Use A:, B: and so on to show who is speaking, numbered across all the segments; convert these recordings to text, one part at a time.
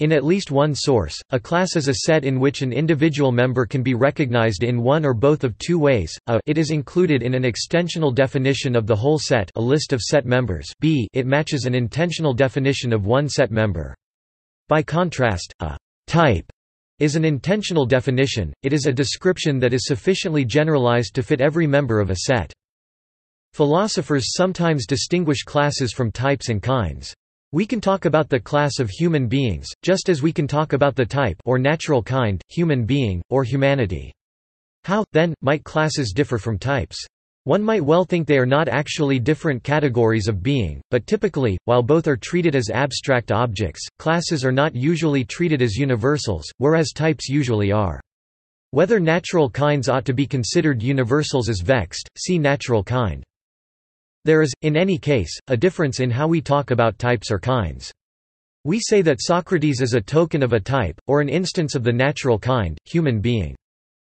A: In at least one source, a class is a set in which an individual member can be recognized in one or both of two ways, a it is included in an extensional definition of the whole set a list of set members b it matches an intensional definition of one set member. By contrast, a type is an intensional definition, it is a description that is sufficiently generalized to fit every member of a set. Philosophers sometimes distinguish classes from types and kinds. We can talk about the class of human beings, just as we can talk about the type or natural kind, human being, or humanity. How, then, might classes differ from types? One might well think they are not actually different categories of being, but typically, while both are treated as abstract objects, classes are not usually treated as universals, whereas types usually are. Whether natural kinds ought to be considered universals is vexed, see natural kind. There is, in any case, a difference in how we talk about types or kinds. We say that Socrates is a token of a type, or an instance of the natural kind, human being.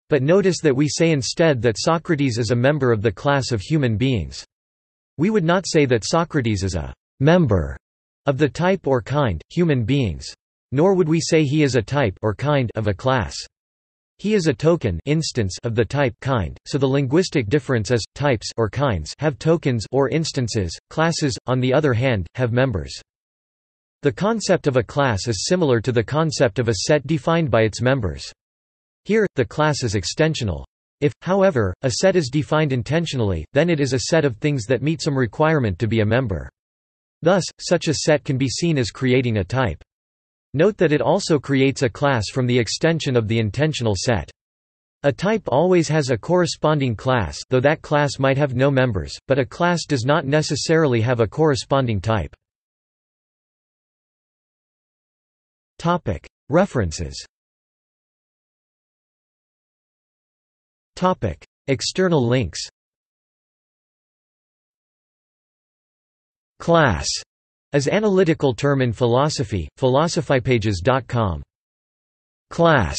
A: But notice that we say instead that Socrates is a member of the class of human beings. We would not say that Socrates is a member of the type or kind, human beings. Nor would we say he is a type or kind of a class. He is a token instance of the type kind, so the linguistic difference is, types or kinds have tokens or instances, classes, on the other hand, have members. The concept of a class is similar to the concept of a set defined by its members. Here, the class is extensional. If, however, a set is defined intensionally, then it is a set of things that meet some requirement to be a member. Thus, such a set can be seen as creating a type. Note that it also creates a class from the extension of the intensional set. A type always has a corresponding class though that class might have no members, but a class does not necessarily have a corresponding type. References. External links. Class as analytical term in philosophy, philosophypages.com. Class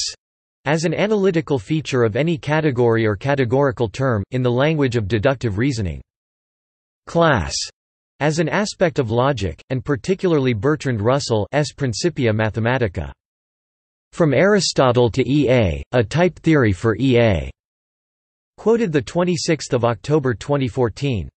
A: as an analytical feature of any category or categorical term, in the language of deductive reasoning. Class as an aspect of logic, and particularly Bertrand Russell's Principia Mathematica. From Aristotle to EA, a type theory for EA. Quoted 26 October 2014.